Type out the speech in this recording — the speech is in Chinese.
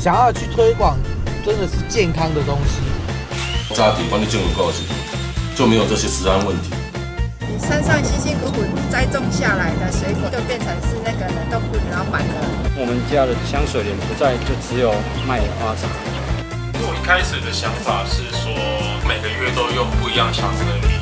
想要去推广，真的是健康的东西。家庭环境健康的事情，就没有这些治安问题。你山上辛辛苦苦栽种下来的水果，就变成是那个豆腐老板的。我们家的香水莲不在，就只有卖花茶。我一开始的想法是说，每个月都用不一样香水的。